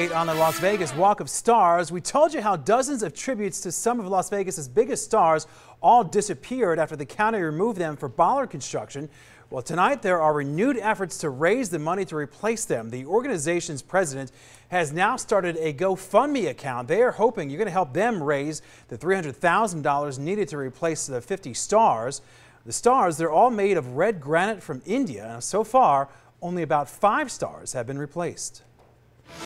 On the Las Vegas Walk of Stars, we told you how dozens of tributes to some of Las Vegas's biggest stars all disappeared after the county removed them for bollard construction. Well, tonight there are renewed efforts to raise the money to replace them. The organization's president has now started a GoFundMe account. They are hoping you're going to help them raise the $300,000 needed to replace the 50 stars. The stars, they're all made of red granite from India. So far, only about five stars have been replaced.